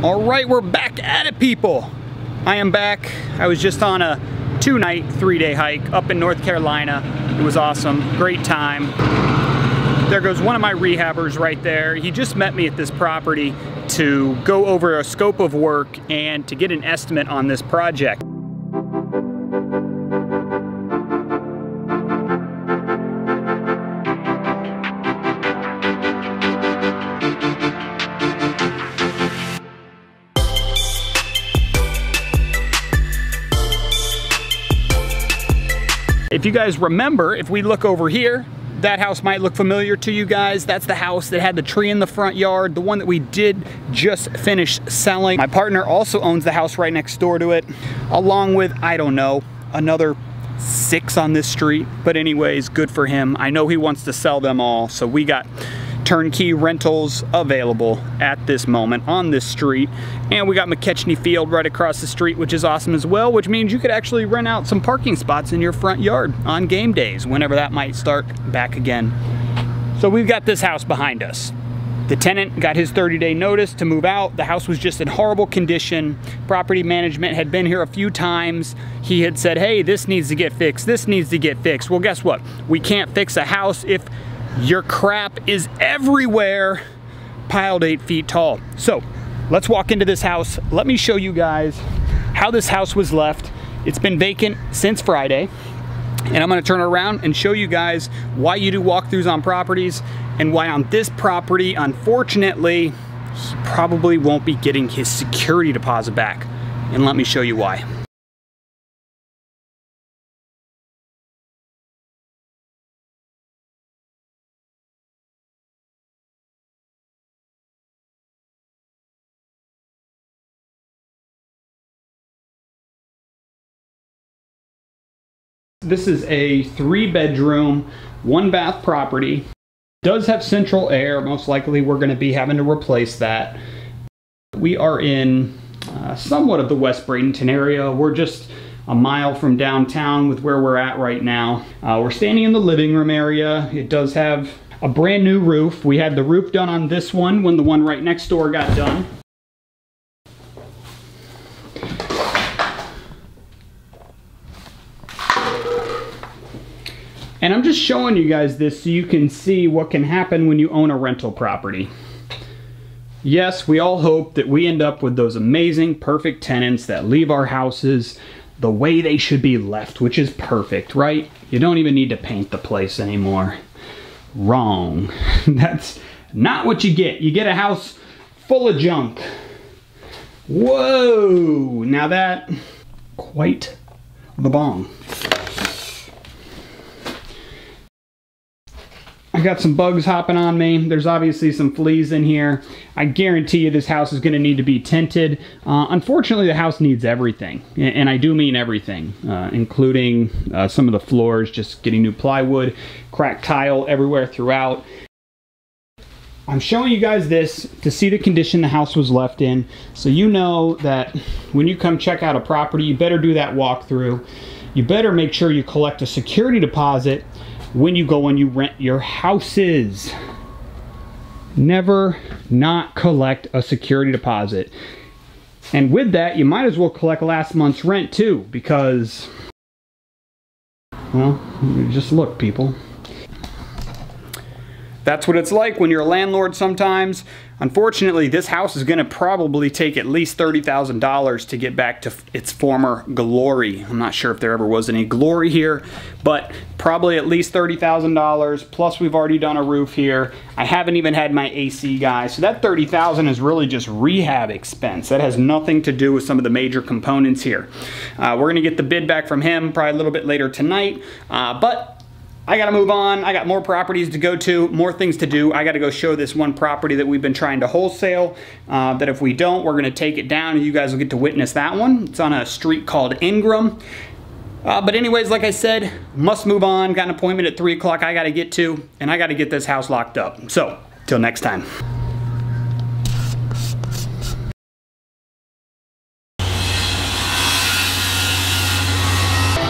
All right, we're back at it, people. I am back. I was just on a two night, three day hike up in North Carolina. It was awesome, great time. There goes one of my rehabbers right there. He just met me at this property to go over a scope of work and to get an estimate on this project. If you guys remember, if we look over here, that house might look familiar to you guys. That's the house that had the tree in the front yard, the one that we did just finish selling. My partner also owns the house right next door to it, along with, I don't know, another six on this street. But anyways, good for him. I know he wants to sell them all, so we got turnkey rentals available at this moment on this street. And we got McKechnie Field right across the street, which is awesome as well, which means you could actually rent out some parking spots in your front yard on game days, whenever that might start back again. So we've got this house behind us. The tenant got his 30 day notice to move out. The house was just in horrible condition. Property management had been here a few times. He had said, hey, this needs to get fixed. This needs to get fixed. Well, guess what? We can't fix a house if your crap is everywhere, piled eight feet tall. So let's walk into this house. Let me show you guys how this house was left. It's been vacant since Friday. And I'm gonna turn around and show you guys why you do walkthroughs on properties and why on this property, unfortunately, he probably won't be getting his security deposit back. And let me show you why. This is a three bedroom, one bath property. Does have central air. Most likely we're going to be having to replace that. We are in uh, somewhat of the West Bradenton area. We're just a mile from downtown with where we're at right now. Uh, we're standing in the living room area. It does have a brand new roof. We had the roof done on this one when the one right next door got done. And I'm just showing you guys this so you can see what can happen when you own a rental property. Yes, we all hope that we end up with those amazing, perfect tenants that leave our houses the way they should be left, which is perfect, right? You don't even need to paint the place anymore. Wrong. That's not what you get. You get a house full of junk. Whoa! Now that, quite the bong. I got some bugs hopping on me. There's obviously some fleas in here. I guarantee you this house is going to need to be tinted. Uh, unfortunately, the house needs everything. And I do mean everything, uh, including uh, some of the floors, just getting new plywood, cracked tile everywhere throughout. I'm showing you guys this to see the condition the house was left in. So you know that when you come check out a property, you better do that walkthrough. You better make sure you collect a security deposit when you go and you rent your houses. Never not collect a security deposit. And with that, you might as well collect last month's rent too, because, well, just look, people. That's what it's like when you're a landlord sometimes. Unfortunately, this house is going to probably take at least $30,000 to get back to its former glory. I'm not sure if there ever was any glory here, but probably at least $30,000. Plus, we've already done a roof here. I haven't even had my AC guy. So that 30,000 is really just rehab expense. That has nothing to do with some of the major components here. Uh, we're going to get the bid back from him probably a little bit later tonight. Uh, but I gotta move on. I got more properties to go to, more things to do. I gotta go show this one property that we've been trying to wholesale, uh, that if we don't, we're gonna take it down and you guys will get to witness that one. It's on a street called Ingram. Uh, but anyways, like I said, must move on. Got an appointment at three o'clock I gotta get to, and I gotta get this house locked up. So, till next time.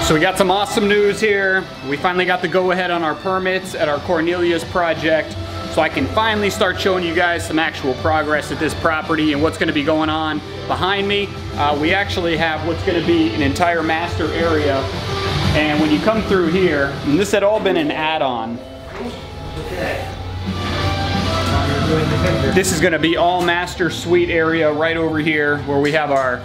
So we got some awesome news here. We finally got the go ahead on our permits at our Cornelius project. so I can finally start showing you guys some actual progress at this property and what's gonna be going on behind me. Uh, we actually have what's gonna be an entire master area. And when you come through here, and this had all been an add-on, this is gonna be all master suite area right over here where we have our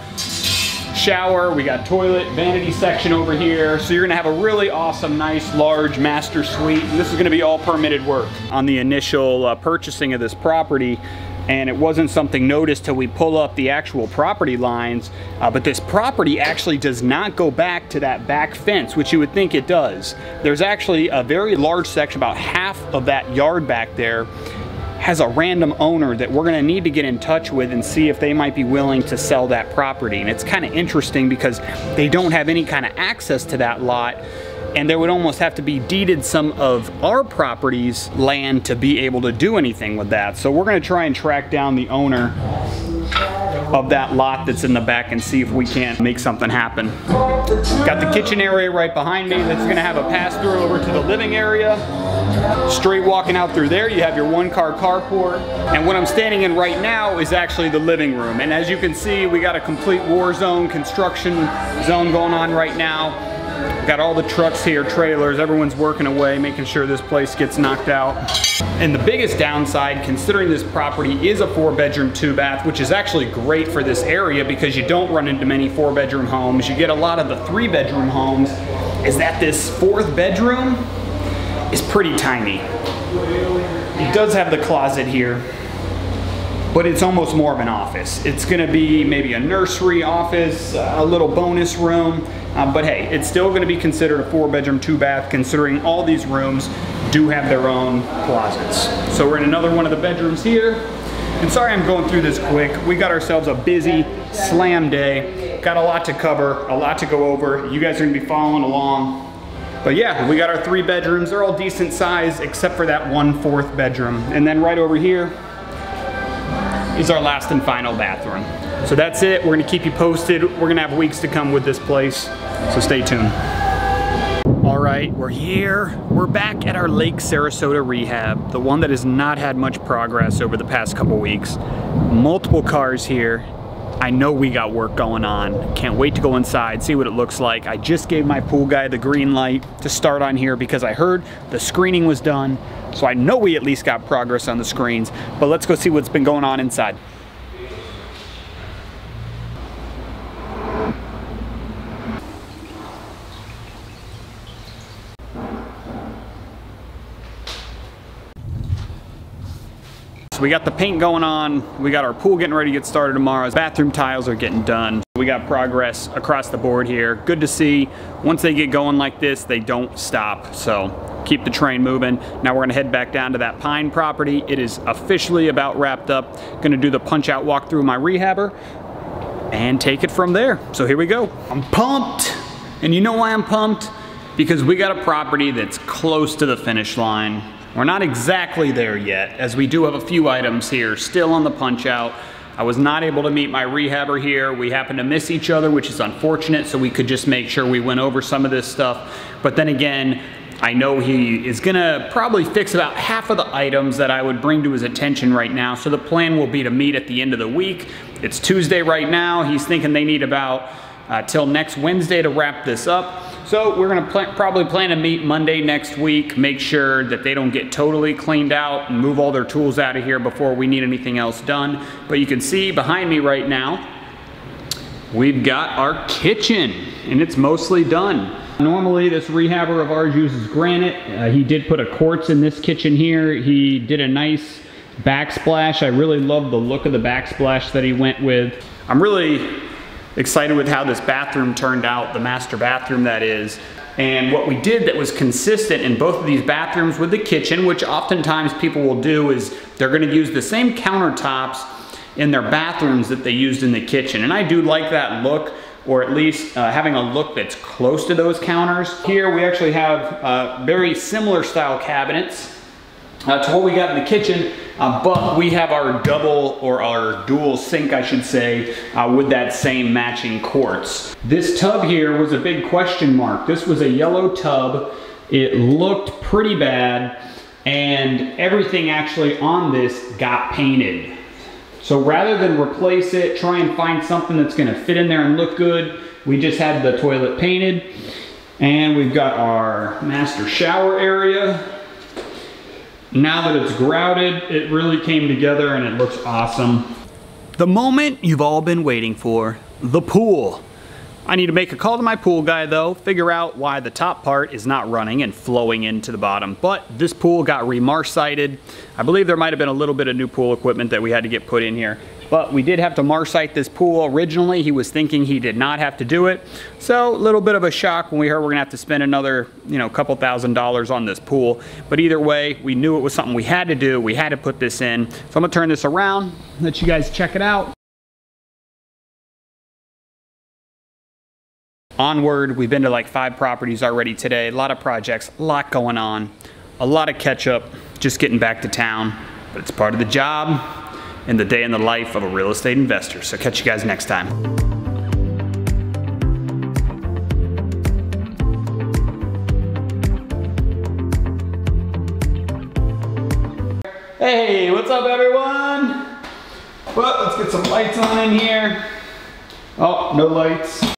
shower, we got toilet, vanity section over here. So you're gonna have a really awesome, nice, large master suite. And this is gonna be all permitted work. On the initial uh, purchasing of this property, and it wasn't something noticed till we pull up the actual property lines, uh, but this property actually does not go back to that back fence, which you would think it does. There's actually a very large section, about half of that yard back there, has a random owner that we're gonna need to get in touch with and see if they might be willing to sell that property. And it's kind of interesting because they don't have any kind of access to that lot and there would almost have to be deeded some of our property's land to be able to do anything with that. So we're gonna try and track down the owner of that lot that's in the back and see if we can't make something happen. Got the kitchen area right behind me that's gonna have a pass through over to the living area. Straight walking out through there, you have your one car carport. And what I'm standing in right now is actually the living room. And as you can see, we got a complete war zone, construction zone going on right now. Got all the trucks here, trailers, everyone's working away, making sure this place gets knocked out. And the biggest downside, considering this property is a four bedroom, two bath, which is actually great for this area because you don't run into many four bedroom homes. You get a lot of the three bedroom homes, is that this fourth bedroom is pretty tiny. It does have the closet here, but it's almost more of an office. It's gonna be maybe a nursery office, a little bonus room, uh, but hey, it's still gonna be considered a four bedroom, two bath, considering all these rooms do have their own closets. So we're in another one of the bedrooms here. And sorry I'm going through this quick. We got ourselves a busy slam day. Got a lot to cover, a lot to go over. You guys are gonna be following along. But yeah, we got our three bedrooms. They're all decent size except for that one fourth bedroom. And then right over here, is our last and final bathroom. So that's it. We're gonna keep you posted. We're gonna have weeks to come with this place, so stay tuned. All right, we're here. We're back at our Lake Sarasota rehab, the one that has not had much progress over the past couple weeks. Multiple cars here. I know we got work going on. Can't wait to go inside, see what it looks like. I just gave my pool guy the green light to start on here because I heard the screening was done. So I know we at least got progress on the screens, but let's go see what's been going on inside. We got the paint going on, we got our pool getting ready to get started tomorrow, bathroom tiles are getting done. We got progress across the board here. Good to see. Once they get going like this, they don't stop. So keep the train moving. Now we're gonna head back down to that pine property. It is officially about wrapped up. Gonna do the punch out walk through my rehabber and take it from there. So here we go. I'm pumped. And you know why I'm pumped? Because we got a property that's close to the finish line. We're not exactly there yet, as we do have a few items here still on the punch out. I was not able to meet my rehabber here. We happened to miss each other, which is unfortunate, so we could just make sure we went over some of this stuff. But then again, I know he is gonna probably fix about half of the items that I would bring to his attention right now. So the plan will be to meet at the end of the week. It's Tuesday right now. He's thinking they need about uh, till next Wednesday to wrap this up. So we're gonna pl probably plan to meet Monday next week, make sure that they don't get totally cleaned out and move all their tools out of here before we need anything else done. But you can see behind me right now, we've got our kitchen and it's mostly done. Normally this rehabber of ours uses granite. Uh, he did put a quartz in this kitchen here. He did a nice backsplash. I really love the look of the backsplash that he went with. I'm really excited with how this bathroom turned out, the master bathroom that is. And what we did that was consistent in both of these bathrooms with the kitchen, which oftentimes people will do is they're gonna use the same countertops in their bathrooms that they used in the kitchen. And I do like that look or at least uh, having a look that's close to those counters. Here we actually have uh, very similar style cabinets uh, to what we got in the kitchen, uh, but we have our double or our dual sink, I should say, uh, with that same matching quartz. This tub here was a big question mark. This was a yellow tub. It looked pretty bad. and everything actually on this got painted. So rather than replace it, try and find something that's gonna fit in there and look good, we just had the toilet painted. And we've got our master shower area. Now that it's grouted, it really came together and it looks awesome. The moment you've all been waiting for, the pool. I need to make a call to my pool guy though, figure out why the top part is not running and flowing into the bottom. But this pool got remarcited. I believe there might have been a little bit of new pool equipment that we had to get put in here. But we did have to marcite this pool. Originally, he was thinking he did not have to do it. So a little bit of a shock when we heard we're gonna have to spend another, you know, couple thousand dollars on this pool. But either way, we knew it was something we had to do. We had to put this in. So I'm gonna turn this around, let you guys check it out. Onward, we've been to like five properties already today. A lot of projects, a lot going on, a lot of catch up, just getting back to town. But it's part of the job and the day in the life of a real estate investor. So catch you guys next time. Hey, what's up everyone? Well, let's get some lights on in here. Oh, no lights.